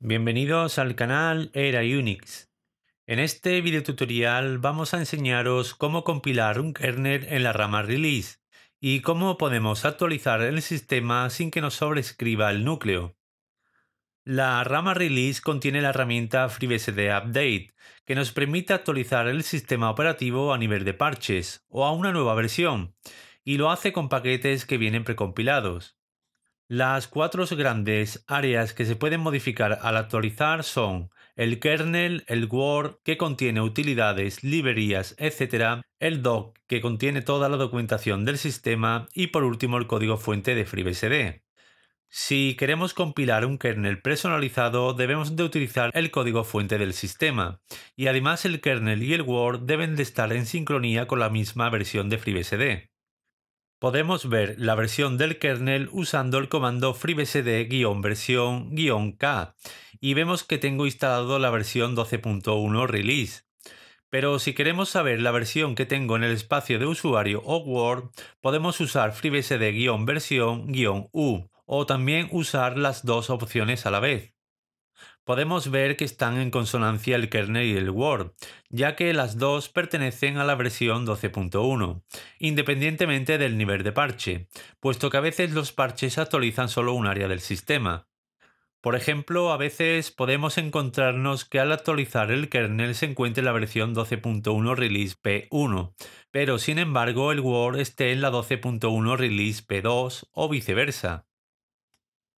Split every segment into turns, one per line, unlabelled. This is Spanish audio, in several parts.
Bienvenidos al canal Era Unix. En este video tutorial vamos a enseñaros cómo compilar un kernel en la rama release y cómo podemos actualizar el sistema sin que nos sobrescriba el núcleo. La rama release contiene la herramienta FreeBSD Update, que nos permite actualizar el sistema operativo a nivel de parches o a una nueva versión, y lo hace con paquetes que vienen precompilados. Las cuatro grandes áreas que se pueden modificar al actualizar son el kernel, el Word, que contiene utilidades, librerías, etc., el doc, que contiene toda la documentación del sistema, y por último el código fuente de FreeBSD. Si queremos compilar un kernel personalizado, debemos de utilizar el código fuente del sistema, y además el kernel y el Word deben de estar en sincronía con la misma versión de FreeBSD. Podemos ver la versión del kernel usando el comando freebsd-versión-k y vemos que tengo instalado la versión 12.1 release. Pero si queremos saber la versión que tengo en el espacio de usuario o Word, podemos usar freebsd-versión-u o también usar las dos opciones a la vez podemos ver que están en consonancia el kernel y el Word, ya que las dos pertenecen a la versión 12.1, independientemente del nivel de parche, puesto que a veces los parches actualizan solo un área del sistema. Por ejemplo, a veces podemos encontrarnos que al actualizar el kernel se encuentre la versión 12.1 release P1, pero sin embargo el Word esté en la 12.1 release P2 o viceversa.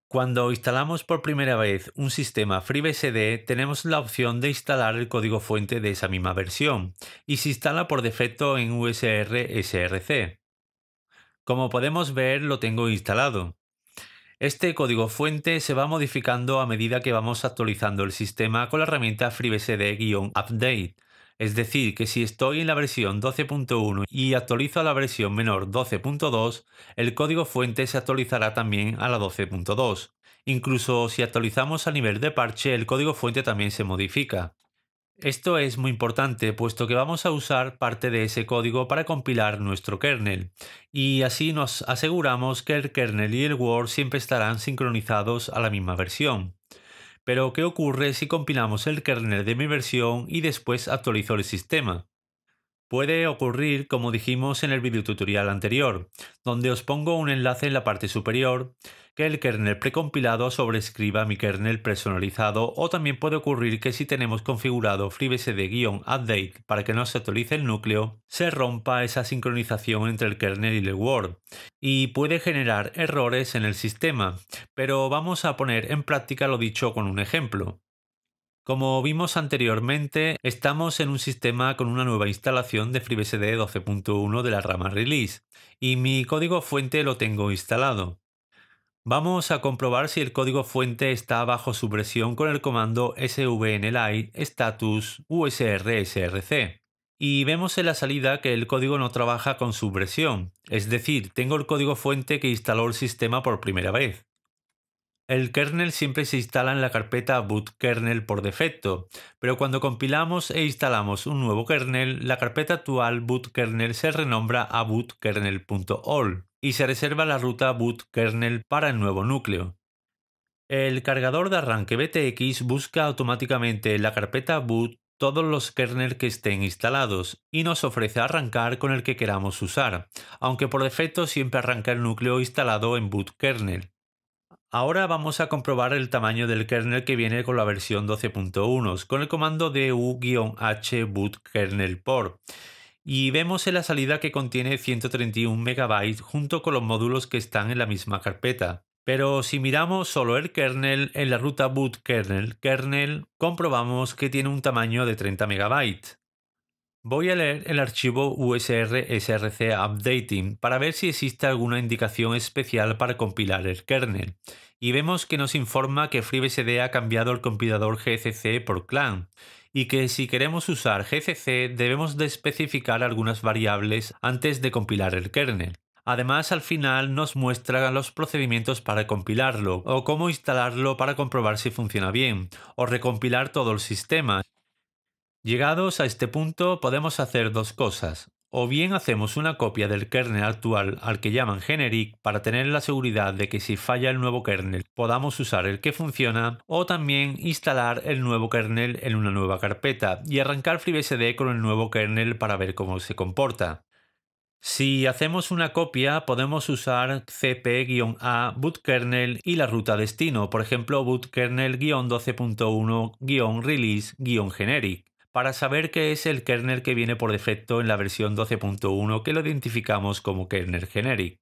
Cuando instalamos por primera vez un sistema FreeBSD, tenemos la opción de instalar el código fuente de esa misma versión, y se instala por defecto en USR SRC. Como podemos ver, lo tengo instalado. Este código fuente se va modificando a medida que vamos actualizando el sistema con la herramienta FreeBSD-Update, es decir, que si estoy en la versión 12.1 y actualizo a la versión menor 12.2, el código fuente se actualizará también a la 12.2. Incluso si actualizamos a nivel de parche, el código fuente también se modifica. Esto es muy importante puesto que vamos a usar parte de ese código para compilar nuestro kernel y así nos aseguramos que el kernel y el Word siempre estarán sincronizados a la misma versión. Pero ¿qué ocurre si compilamos el kernel de mi versión y después actualizo el sistema? Puede ocurrir como dijimos en el video tutorial anterior, donde os pongo un enlace en la parte superior, que el kernel precompilado sobrescriba mi kernel personalizado o también puede ocurrir que si tenemos configurado FreeBSD-update para que no se actualice el núcleo, se rompa esa sincronización entre el kernel y el Word y puede generar errores en el sistema, pero vamos a poner en práctica lo dicho con un ejemplo. Como vimos anteriormente, estamos en un sistema con una nueva instalación de FreeBSD 12.1 de la rama release y mi código fuente lo tengo instalado. Vamos a comprobar si el código fuente está bajo su versión con el comando svnlite status usr-src. Y vemos en la salida que el código no trabaja con su versión, es decir, tengo el código fuente que instaló el sistema por primera vez. El kernel siempre se instala en la carpeta boot kernel por defecto, pero cuando compilamos e instalamos un nuevo kernel, la carpeta actual boot kernel se renombra a bootkernel.all y se reserva la ruta boot kernel para el nuevo núcleo. El cargador de arranque BTX busca automáticamente en la carpeta boot todos los kernels que estén instalados y nos ofrece arrancar con el que queramos usar, aunque por defecto siempre arranca el núcleo instalado en boot kernel. Ahora vamos a comprobar el tamaño del kernel que viene con la versión 12.1 con el comando du-h boot kernel por y vemos en la salida que contiene 131 MB junto con los módulos que están en la misma carpeta. Pero si miramos solo el kernel en la ruta boot kernel kernel comprobamos que tiene un tamaño de 30 MB. Voy a leer el archivo USR SRC Updating para ver si existe alguna indicación especial para compilar el kernel. Y vemos que nos informa que FreeBSD ha cambiado el compilador GCC por CLAN y que si queremos usar GCC debemos de especificar algunas variables antes de compilar el kernel. Además, al final nos muestra los procedimientos para compilarlo, o cómo instalarlo para comprobar si funciona bien, o recompilar todo el sistema, Llegados a este punto podemos hacer dos cosas. O bien hacemos una copia del kernel actual al que llaman generic para tener la seguridad de que si falla el nuevo kernel podamos usar el que funciona, o también instalar el nuevo kernel en una nueva carpeta y arrancar FreeBSD con el nuevo kernel para ver cómo se comporta. Si hacemos una copia, podemos usar cp-a bootkernel y la ruta destino, por ejemplo bootkernel-12.1-release-generic, para saber qué es el kernel que viene por defecto en la versión 12.1 que lo identificamos como kernel generic.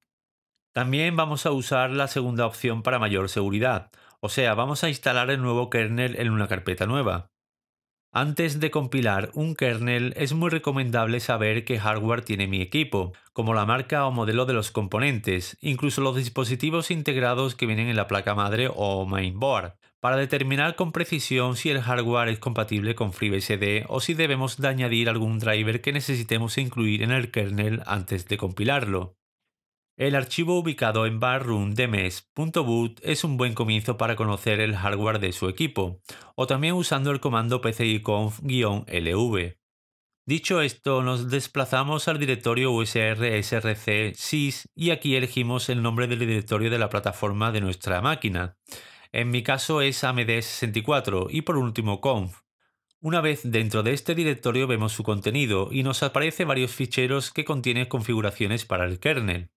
También vamos a usar la segunda opción para mayor seguridad, o sea, vamos a instalar el nuevo kernel en una carpeta nueva. Antes de compilar un kernel es muy recomendable saber qué hardware tiene mi equipo, como la marca o modelo de los componentes, incluso los dispositivos integrados que vienen en la placa madre o mainboard, para determinar con precisión si el hardware es compatible con FreeBSD o si debemos de añadir algún driver que necesitemos incluir en el kernel antes de compilarlo. El archivo ubicado en barroom mes.boot es un buen comienzo para conocer el hardware de su equipo, o también usando el comando pciconf-lv. Dicho esto, nos desplazamos al directorio usr src sys y aquí elegimos el nombre del directorio de la plataforma de nuestra máquina. En mi caso es AMD64 y por último conf. Una vez dentro de este directorio vemos su contenido y nos aparece varios ficheros que contienen configuraciones para el kernel.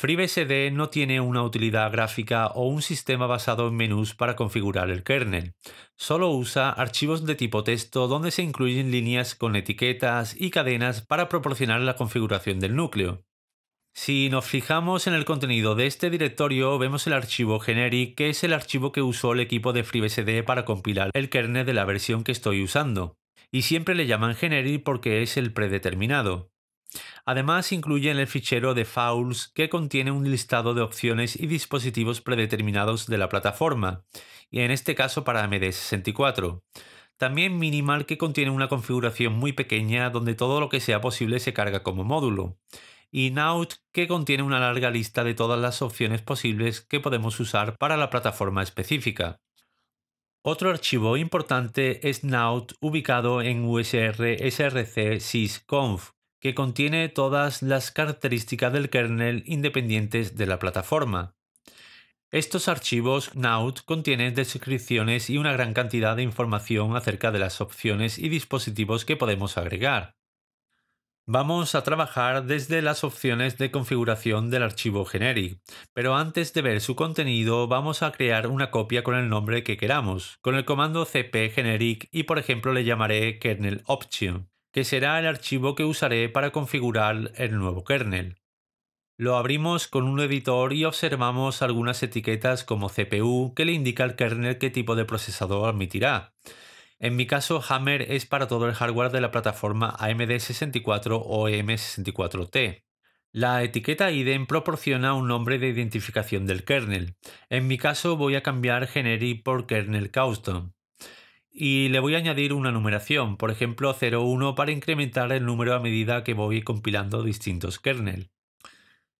FreeBSD no tiene una utilidad gráfica o un sistema basado en menús para configurar el kernel. Solo usa archivos de tipo texto donde se incluyen líneas con etiquetas y cadenas para proporcionar la configuración del núcleo. Si nos fijamos en el contenido de este directorio, vemos el archivo generic, que es el archivo que usó el equipo de FreeBSD para compilar el kernel de la versión que estoy usando. Y siempre le llaman generic porque es el predeterminado. Además incluye el fichero de fouls que contiene un listado de opciones y dispositivos predeterminados de la plataforma, y en este caso para AMD64. También Minimal que contiene una configuración muy pequeña donde todo lo que sea posible se carga como módulo. Y Naut que contiene una larga lista de todas las opciones posibles que podemos usar para la plataforma específica. Otro archivo importante es Naut ubicado en usr src sysconf que contiene todas las características del kernel independientes de la plataforma. Estos archivos Naut contienen descripciones y una gran cantidad de información acerca de las opciones y dispositivos que podemos agregar. Vamos a trabajar desde las opciones de configuración del archivo generic, pero antes de ver su contenido vamos a crear una copia con el nombre que queramos, con el comando cp generic y por ejemplo le llamaré kernel option que será el archivo que usaré para configurar el nuevo kernel. Lo abrimos con un editor y observamos algunas etiquetas como CPU que le indica al kernel qué tipo de procesador admitirá. En mi caso, Hammer es para todo el hardware de la plataforma AMD64 o EM64T. La etiqueta IDEM proporciona un nombre de identificación del kernel. En mi caso voy a cambiar generic por kernel custom y le voy a añadir una numeración, por ejemplo 01 para incrementar el número a medida que voy compilando distintos kernel.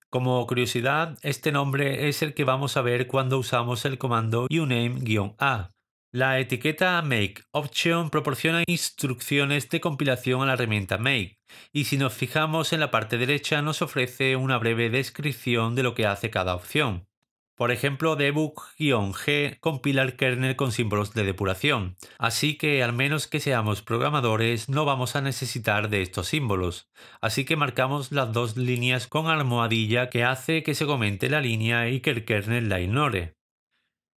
Como curiosidad, este nombre es el que vamos a ver cuando usamos el comando uname-a. La etiqueta make option proporciona instrucciones de compilación a la herramienta make y si nos fijamos en la parte derecha nos ofrece una breve descripción de lo que hace cada opción. Por ejemplo, debug-g compila el kernel con símbolos de depuración, así que al menos que seamos programadores no vamos a necesitar de estos símbolos. Así que marcamos las dos líneas con almohadilla que hace que se comente la línea y que el kernel la ignore.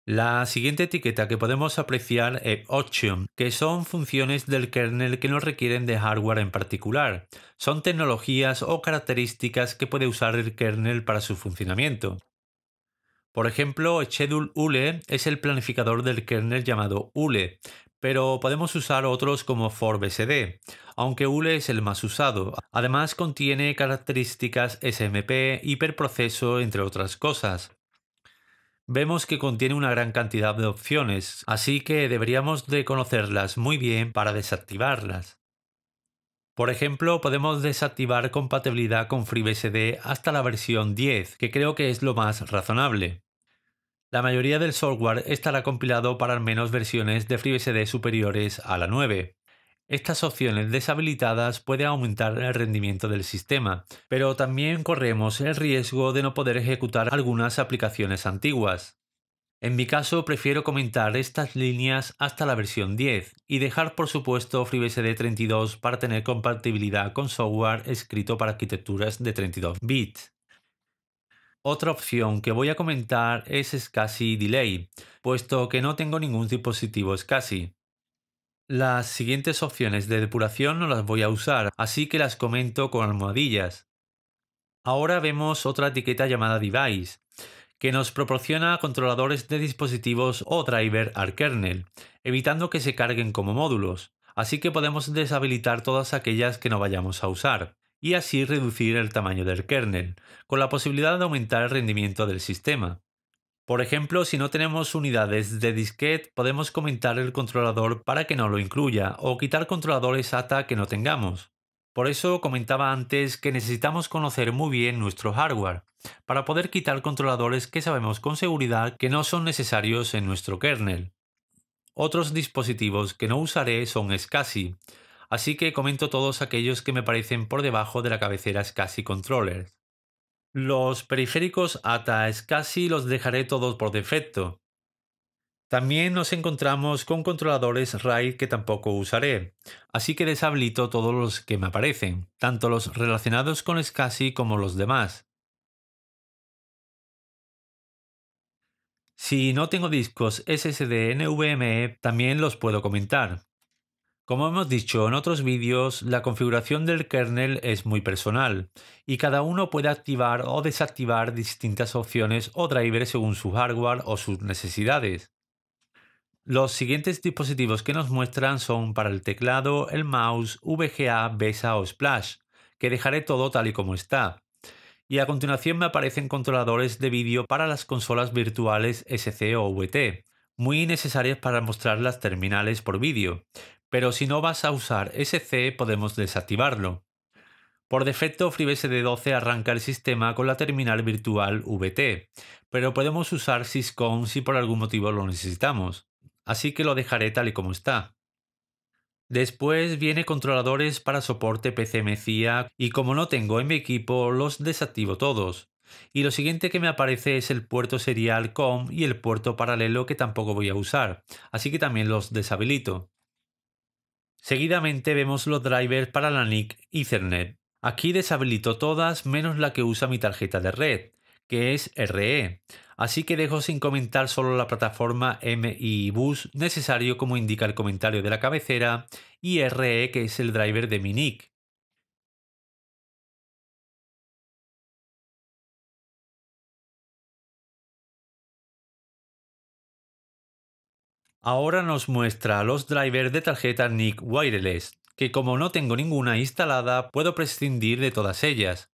La siguiente etiqueta que podemos apreciar es option, que son funciones del kernel que no requieren de hardware en particular. Son tecnologías o características que puede usar el kernel para su funcionamiento. Por ejemplo, Schedule ULE es el planificador del kernel llamado ULE, pero podemos usar otros como ForBSD, aunque ULE es el más usado. Además contiene características SMP, hiperproceso, entre otras cosas. Vemos que contiene una gran cantidad de opciones, así que deberíamos de conocerlas muy bien para desactivarlas. Por ejemplo, podemos desactivar compatibilidad con FreeBSD hasta la versión 10, que creo que es lo más razonable. La mayoría del software estará compilado para al menos versiones de FreeBSD superiores a la 9. Estas opciones deshabilitadas pueden aumentar el rendimiento del sistema, pero también corremos el riesgo de no poder ejecutar algunas aplicaciones antiguas. En mi caso prefiero comentar estas líneas hasta la versión 10 y dejar por supuesto FreeBSD 32 para tener compatibilidad con software escrito para arquitecturas de 32 bits. Otra opción que voy a comentar es SCSI Delay, puesto que no tengo ningún dispositivo SCSI. Las siguientes opciones de depuración no las voy a usar, así que las comento con almohadillas. Ahora vemos otra etiqueta llamada Device, que nos proporciona controladores de dispositivos o driver al kernel, evitando que se carguen como módulos, así que podemos deshabilitar todas aquellas que no vayamos a usar, y así reducir el tamaño del kernel, con la posibilidad de aumentar el rendimiento del sistema. Por ejemplo, si no tenemos unidades de disquete, podemos comentar el controlador para que no lo incluya o quitar controladores ATA que no tengamos. Por eso comentaba antes que necesitamos conocer muy bien nuestro hardware, para poder quitar controladores que sabemos con seguridad que no son necesarios en nuestro kernel. Otros dispositivos que no usaré son SCSI, así que comento todos aquellos que me parecen por debajo de la cabecera SCSI Controllers. Los periféricos ATA SCSI los dejaré todos por defecto, también nos encontramos con controladores RAID que tampoco usaré, así que deshabilito todos los que me aparecen, tanto los relacionados con SCSI como los demás. Si no tengo discos SSD NVMe, también los puedo comentar. Como hemos dicho en otros vídeos, la configuración del kernel es muy personal y cada uno puede activar o desactivar distintas opciones o drivers según su hardware o sus necesidades. Los siguientes dispositivos que nos muestran son para el teclado, el mouse, VGA, BESA o Splash, que dejaré todo tal y como está. Y a continuación me aparecen controladores de vídeo para las consolas virtuales SC o VT, muy necesarias para mostrar las terminales por vídeo, pero si no vas a usar SC podemos desactivarlo. Por defecto FreeBSD 12 arranca el sistema con la terminal virtual VT, pero podemos usar Syscom si por algún motivo lo necesitamos así que lo dejaré tal y como está. Después viene controladores para soporte PCMCIA y como no tengo en mi equipo los desactivo todos. Y lo siguiente que me aparece es el puerto serial COM y el puerto paralelo que tampoco voy a usar, así que también los deshabilito. Seguidamente vemos los drivers para la NIC Ethernet. Aquí deshabilito todas menos la que usa mi tarjeta de red, que es RE, así que dejo sin comentar solo la plataforma MI Bus necesario como indica el comentario de la cabecera y RE que es el driver de mi NIC. Ahora nos muestra los drivers de tarjeta NIC Wireless, que como no tengo ninguna instalada puedo prescindir de todas ellas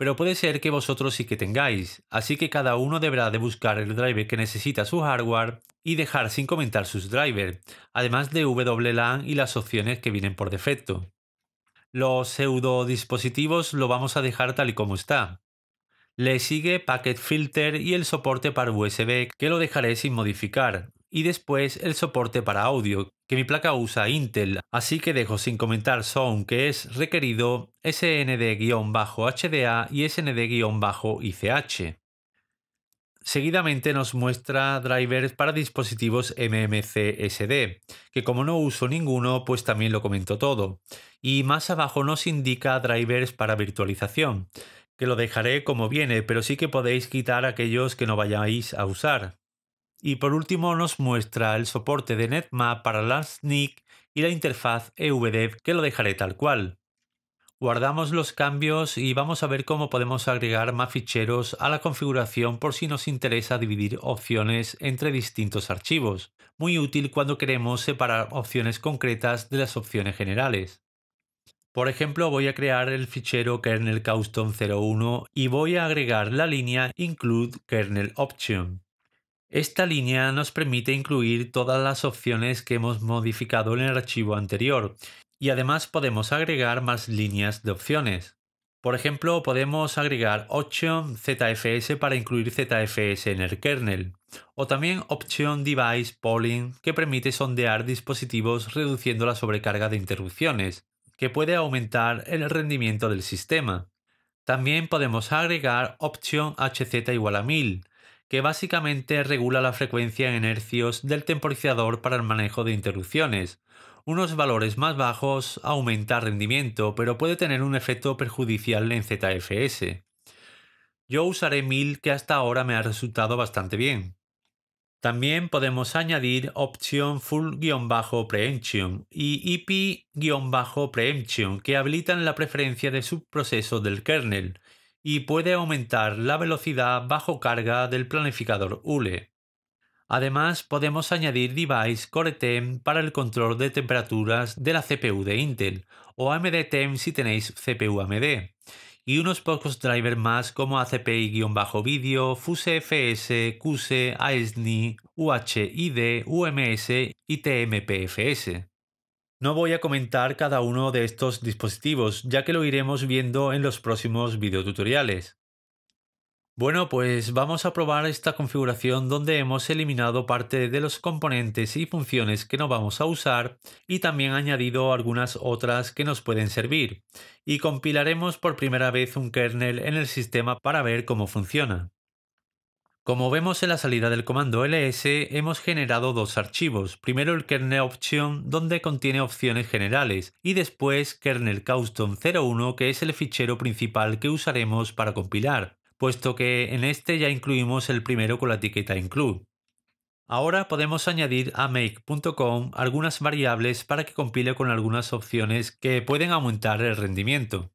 pero puede ser que vosotros sí que tengáis, así que cada uno deberá de buscar el driver que necesita su hardware y dejar sin comentar sus drivers, además de WLAN y las opciones que vienen por defecto. Los pseudo dispositivos lo vamos a dejar tal y como está. Le sigue Packet Filter y el soporte para USB que lo dejaré sin modificar, y después el soporte para audio, que mi placa usa Intel, así que dejo sin comentar Sound que es requerido SND-HDA y SND-ICH. Seguidamente nos muestra drivers para dispositivos MMC SD, que como no uso ninguno, pues también lo comento todo. Y más abajo nos indica drivers para virtualización, que lo dejaré como viene, pero sí que podéis quitar aquellos que no vayáis a usar. Y por último nos muestra el soporte de NetMap para la SNIC y la interfaz EVDEV que lo dejaré tal cual. Guardamos los cambios y vamos a ver cómo podemos agregar más ficheros a la configuración por si nos interesa dividir opciones entre distintos archivos. Muy útil cuando queremos separar opciones concretas de las opciones generales. Por ejemplo, voy a crear el fichero kernel custom 01 y voy a agregar la línea include kernel option. Esta línea nos permite incluir todas las opciones que hemos modificado en el archivo anterior y además podemos agregar más líneas de opciones. Por ejemplo, podemos agregar option ZFS para incluir ZFS en el kernel o también Option Device Polling, que permite sondear dispositivos reduciendo la sobrecarga de interrupciones, que puede aumentar el rendimiento del sistema. También podemos agregar Option HZ igual a 1000, que básicamente regula la frecuencia en hercios del temporizador para el manejo de interrupciones. Unos valores más bajos aumenta rendimiento, pero puede tener un efecto perjudicial en ZFS. Yo usaré 1000 que hasta ahora me ha resultado bastante bien. También podemos añadir opción full-preemption y IP-preemption que habilitan la preferencia de subproceso del kernel y puede aumentar la velocidad bajo carga del planificador ULE. Además, podemos añadir device CoreTem para el control de temperaturas de la CPU de Intel o AMD-TEM si tenéis CPU AMD y unos pocos drivers más como ACPI-Video, FuseFS, QSE, ASNI, UHID, UMS y TMPFS. No voy a comentar cada uno de estos dispositivos, ya que lo iremos viendo en los próximos videotutoriales. Bueno, pues vamos a probar esta configuración donde hemos eliminado parte de los componentes y funciones que no vamos a usar y también añadido algunas otras que nos pueden servir. Y compilaremos por primera vez un kernel en el sistema para ver cómo funciona. Como vemos en la salida del comando ls, hemos generado dos archivos. Primero el kernel option, donde contiene opciones generales, y después kernel custom 01, que es el fichero principal que usaremos para compilar puesto que en este ya incluimos el primero con la etiqueta include. Ahora podemos añadir a make.com algunas variables para que compile con algunas opciones que pueden aumentar el rendimiento.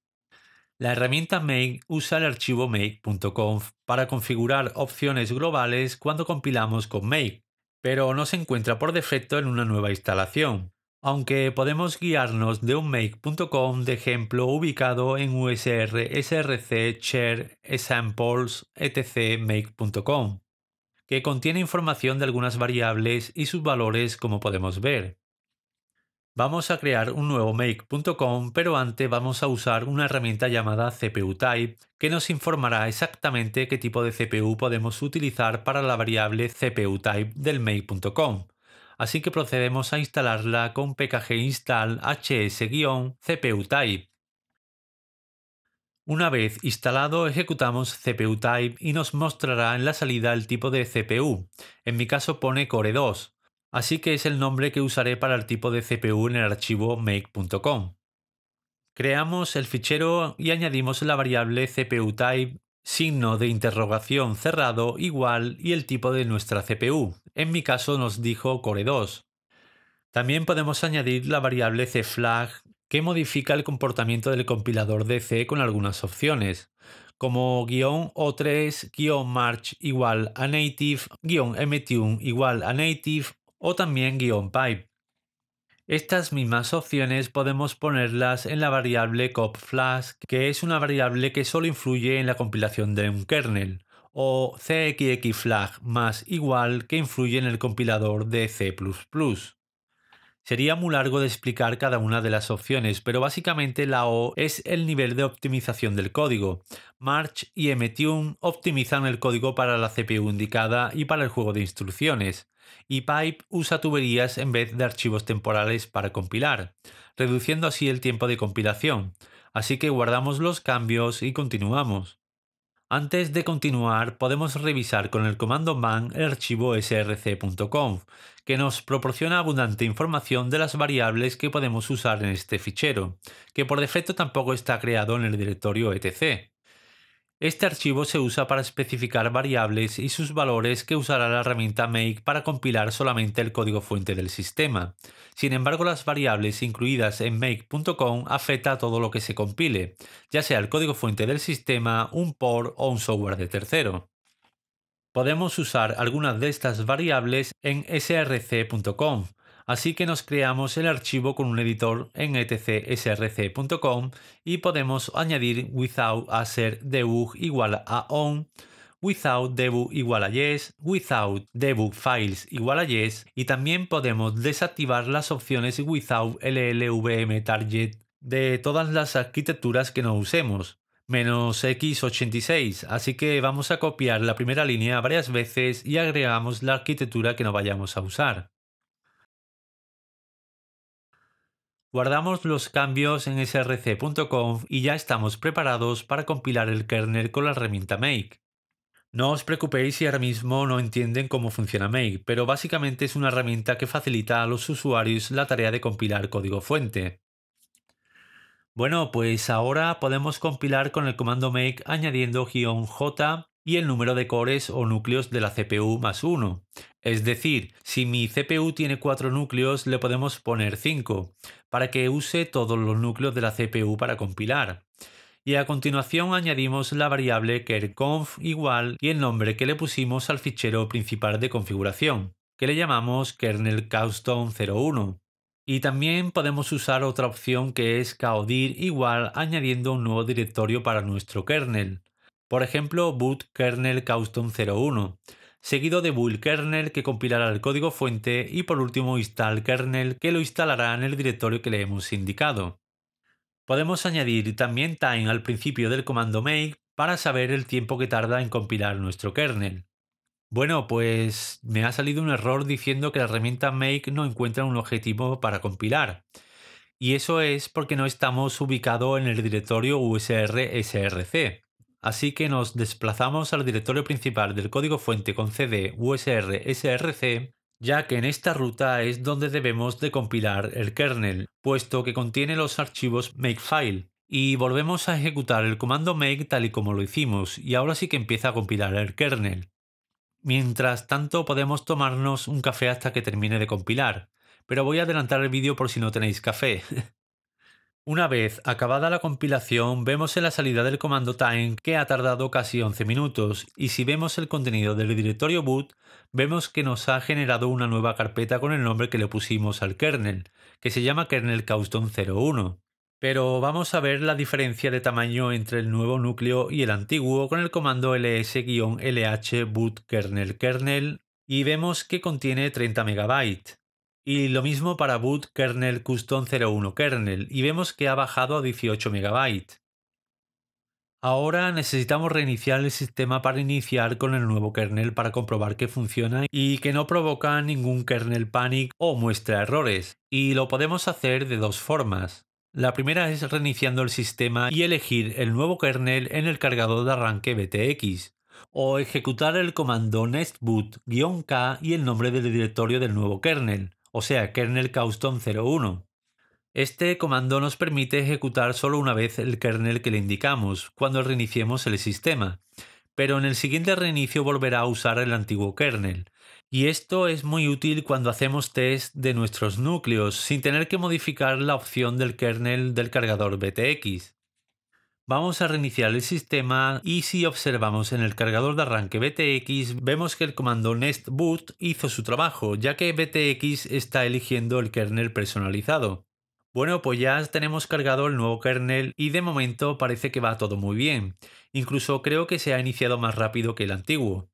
La herramienta make usa el archivo make.conf para configurar opciones globales cuando compilamos con make, pero no se encuentra por defecto en una nueva instalación aunque podemos guiarnos de un make.com de ejemplo ubicado en USR, SRC, Share, Samples, etc. make.com, que contiene información de algunas variables y sus valores como podemos ver. Vamos a crear un nuevo make.com, pero antes vamos a usar una herramienta llamada CPU Type que nos informará exactamente qué tipo de CPU podemos utilizar para la variable CPU Type del make.com así que procedemos a instalarla con pkg install hs-cpu. Una vez instalado ejecutamos cpu type y nos mostrará en la salida el tipo de CPU. En mi caso pone core 2, así que es el nombre que usaré para el tipo de CPU en el archivo make.com. Creamos el fichero y añadimos la variable cpu type signo de interrogación cerrado igual y el tipo de nuestra CPU. En mi caso nos dijo Core 2. También podemos añadir la variable cflag que modifica el comportamiento del compilador de C con algunas opciones, como guion O3, guion march igual a native, guion mtune igual a native o también guion pipe. Estas mismas opciones podemos ponerlas en la variable copflash, que es una variable que solo influye en la compilación de un kernel, o cxxflag más igual que influye en el compilador de C++. Sería muy largo de explicar cada una de las opciones, pero básicamente la O es el nivel de optimización del código. March y Mtune optimizan el código para la CPU indicada y para el juego de instrucciones y Pipe usa tuberías en vez de archivos temporales para compilar, reduciendo así el tiempo de compilación. Así que guardamos los cambios y continuamos. Antes de continuar, podemos revisar con el comando man el archivo src.conf, que nos proporciona abundante información de las variables que podemos usar en este fichero, que por defecto tampoco está creado en el directorio etc. Este archivo se usa para especificar variables y sus valores que usará la herramienta make para compilar solamente el código fuente del sistema. Sin embargo, las variables incluidas en make.com afectan a todo lo que se compile, ya sea el código fuente del sistema, un port o un software de tercero. Podemos usar algunas de estas variables en src.com, Así que nos creamos el archivo con un editor en etcsrc.com y podemos añadir without hacer debug igual a on, without debug igual a yes, without debug files igual a yes y también podemos desactivar las opciones without llvm target de todas las arquitecturas que no usemos. menos x86, así que vamos a copiar la primera línea varias veces y agregamos la arquitectura que no vayamos a usar. Guardamos los cambios en src.conf y ya estamos preparados para compilar el kernel con la herramienta make. No os preocupéis si ahora mismo no entienden cómo funciona Make, pero básicamente es una herramienta que facilita a los usuarios la tarea de compilar código fuente. Bueno, pues ahora podemos compilar con el comando make añadiendo "-j" y el número de cores o núcleos de la CPU más 1. Es decir, si mi CPU tiene 4 núcleos, le podemos poner 5, para que use todos los núcleos de la CPU para compilar. Y a continuación añadimos la variable kernelconf igual y el nombre que le pusimos al fichero principal de configuración, que le llamamos kernel 01. Y también podemos usar otra opción que es kdir igual añadiendo un nuevo directorio para nuestro kernel. Por ejemplo, boot kernel 01, seguido de build kernel que compilará el código fuente y por último install kernel que lo instalará en el directorio que le hemos indicado. Podemos añadir también time al principio del comando make para saber el tiempo que tarda en compilar nuestro kernel. Bueno, pues me ha salido un error diciendo que la herramienta make no encuentra un objetivo para compilar. Y eso es porque no estamos ubicados en el directorio usr src. Así que nos desplazamos al directorio principal del código fuente con cd usr src, ya que en esta ruta es donde debemos de compilar el kernel, puesto que contiene los archivos makefile. Y volvemos a ejecutar el comando make tal y como lo hicimos, y ahora sí que empieza a compilar el kernel. Mientras tanto podemos tomarnos un café hasta que termine de compilar, pero voy a adelantar el vídeo por si no tenéis café. Una vez acabada la compilación, vemos en la salida del comando time que ha tardado casi 11 minutos y si vemos el contenido del directorio boot, vemos que nos ha generado una nueva carpeta con el nombre que le pusimos al kernel, que se llama kernel 01. Pero vamos a ver la diferencia de tamaño entre el nuevo núcleo y el antiguo con el comando ls-lh boot kernel kernel y vemos que contiene 30 MB. Y lo mismo para boot kernel custom 01 kernel y vemos que ha bajado a 18 MB. Ahora necesitamos reiniciar el sistema para iniciar con el nuevo kernel para comprobar que funciona y que no provoca ningún kernel panic o muestra errores. Y lo podemos hacer de dos formas. La primera es reiniciando el sistema y elegir el nuevo kernel en el cargador de arranque BTX, o ejecutar el comando nextboot-k y el nombre del directorio del nuevo kernel, o sea, kernel custom 01. Este comando nos permite ejecutar solo una vez el kernel que le indicamos, cuando reiniciemos el sistema, pero en el siguiente reinicio volverá a usar el antiguo kernel, y esto es muy útil cuando hacemos test de nuestros núcleos sin tener que modificar la opción del kernel del cargador BTX. Vamos a reiniciar el sistema y si observamos en el cargador de arranque BTX vemos que el comando nextboot hizo su trabajo ya que BTX está eligiendo el kernel personalizado. Bueno, pues ya tenemos cargado el nuevo kernel y de momento parece que va todo muy bien. Incluso creo que se ha iniciado más rápido que el antiguo.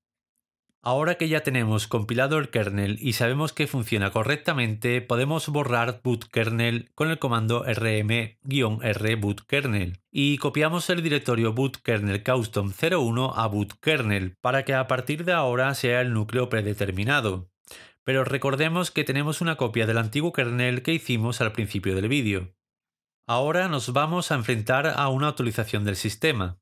Ahora que ya tenemos compilado el kernel y sabemos que funciona correctamente, podemos borrar boot kernel con el comando rm-r boot kernel y copiamos el directorio boot kernel custom 01 a boot kernel para que a partir de ahora sea el núcleo predeterminado. Pero recordemos que tenemos una copia del antiguo kernel que hicimos al principio del vídeo. Ahora nos vamos a enfrentar a una actualización del sistema.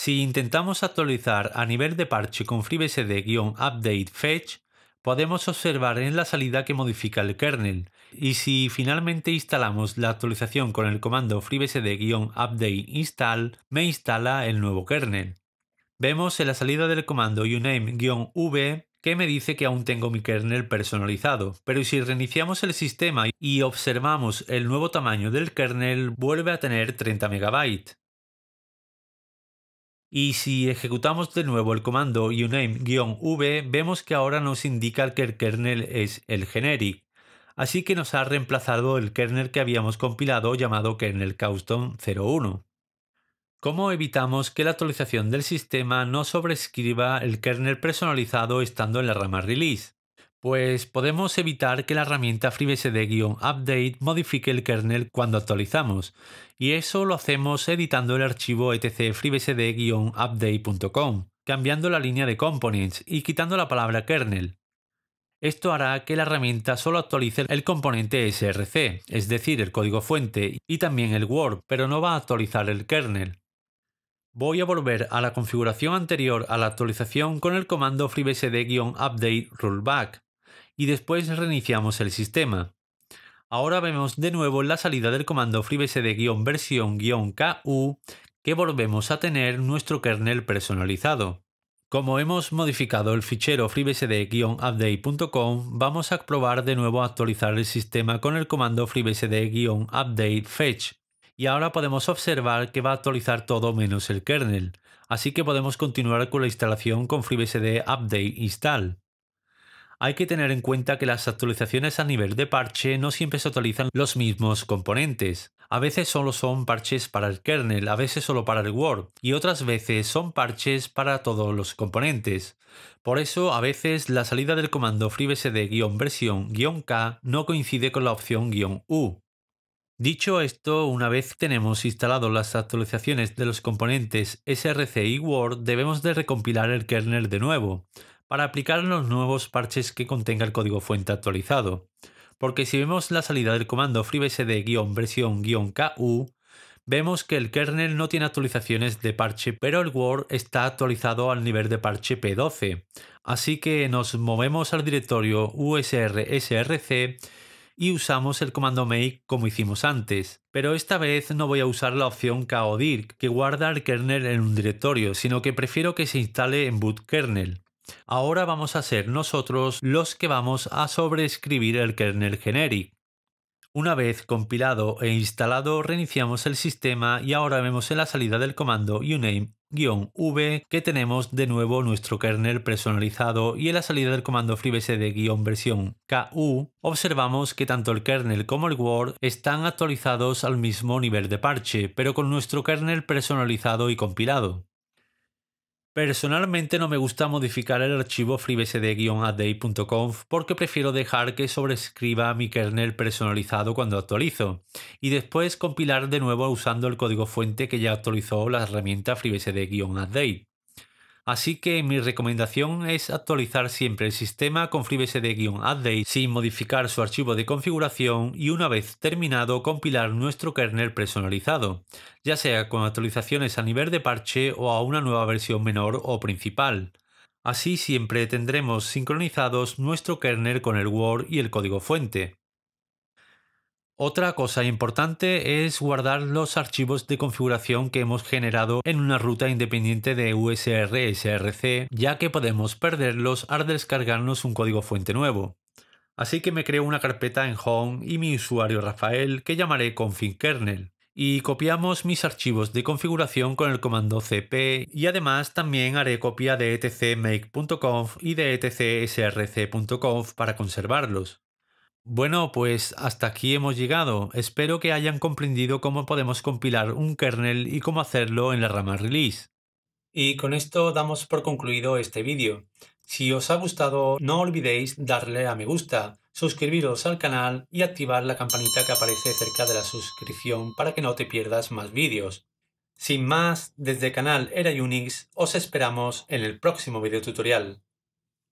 Si intentamos actualizar a nivel de parche con FreeBSD-update fetch, podemos observar en la salida que modifica el kernel, y si finalmente instalamos la actualización con el comando FreeBSD-update install, me instala el nuevo kernel. Vemos en la salida del comando uname-v que me dice que aún tengo mi kernel personalizado, pero si reiniciamos el sistema y observamos el nuevo tamaño del kernel, vuelve a tener 30 MB. Y si ejecutamos de nuevo el comando uname-v, vemos que ahora nos indica que el kernel es el generic, así que nos ha reemplazado el kernel que habíamos compilado llamado kernel custom 01. ¿Cómo evitamos que la actualización del sistema no sobrescriba el kernel personalizado estando en la rama release? Pues podemos evitar que la herramienta FreeBSD-update modifique el kernel cuando actualizamos, y eso lo hacemos editando el archivo etc freebsd-update.com, cambiando la línea de components y quitando la palabra kernel. Esto hará que la herramienta solo actualice el componente src, es decir, el código fuente, y también el Word, pero no va a actualizar el kernel. Voy a volver a la configuración anterior a la actualización con el comando freebsd-update rollback, y después reiniciamos el sistema. Ahora vemos de nuevo la salida del comando freebsd-version-ku que volvemos a tener nuestro kernel personalizado. Como hemos modificado el fichero freebsd-update.com, vamos a probar de nuevo a actualizar el sistema con el comando freebsd-update fetch. Y ahora podemos observar que va a actualizar todo menos el kernel, así que podemos continuar con la instalación con freebsd update install. Hay que tener en cuenta que las actualizaciones a nivel de parche no siempre se actualizan los mismos componentes. A veces solo son parches para el kernel, a veces solo para el Word y otras veces son parches para todos los componentes. Por eso a veces la salida del comando FreeBSD-versión-K no coincide con la opción "-U". Dicho esto, una vez tenemos instalado las actualizaciones de los componentes src y Word, debemos de recompilar el kernel de nuevo para aplicar los nuevos parches que contenga el código fuente actualizado. Porque si vemos la salida del comando freebsd-versión-ku, vemos que el kernel no tiene actualizaciones de parche, pero el Word está actualizado al nivel de parche P12. Así que nos movemos al directorio usr-src y usamos el comando make como hicimos antes. Pero esta vez no voy a usar la opción kdir que guarda el kernel en un directorio, sino que prefiero que se instale en boot kernel. Ahora vamos a ser nosotros los que vamos a sobreescribir el kernel generic. Una vez compilado e instalado, reiniciamos el sistema y ahora vemos en la salida del comando uname-v que tenemos de nuevo nuestro kernel personalizado y en la salida del comando freebsd-versión-ku observamos que tanto el kernel como el Word están actualizados al mismo nivel de parche, pero con nuestro kernel personalizado y compilado. Personalmente no me gusta modificar el archivo freebsd-update.conf porque prefiero dejar que sobrescriba mi kernel personalizado cuando actualizo y después compilar de nuevo usando el código fuente que ya actualizó la herramienta freebsd-update. Así que mi recomendación es actualizar siempre el sistema con FreeBSD-update sin modificar su archivo de configuración y una vez terminado compilar nuestro kernel personalizado, ya sea con actualizaciones a nivel de parche o a una nueva versión menor o principal. Así siempre tendremos sincronizados nuestro kernel con el Word y el código fuente. Otra cosa importante es guardar los archivos de configuración que hemos generado en una ruta independiente de USR SRC, ya que podemos perderlos al descargarnos un código fuente nuevo. Así que me creo una carpeta en Home y mi usuario Rafael que llamaré config kernel y copiamos mis archivos de configuración con el comando cp y además también haré copia de etcmake.conf y de etcsrc.conf para conservarlos. Bueno, pues hasta aquí hemos llegado. Espero que hayan comprendido cómo podemos compilar un kernel y cómo hacerlo en la rama release. Y con esto damos por concluido este vídeo. Si os ha gustado, no olvidéis darle a me gusta, suscribiros al canal y activar la campanita que aparece cerca de la suscripción para que no te pierdas más vídeos. Sin más, desde canal Era Unix os esperamos en el próximo video tutorial.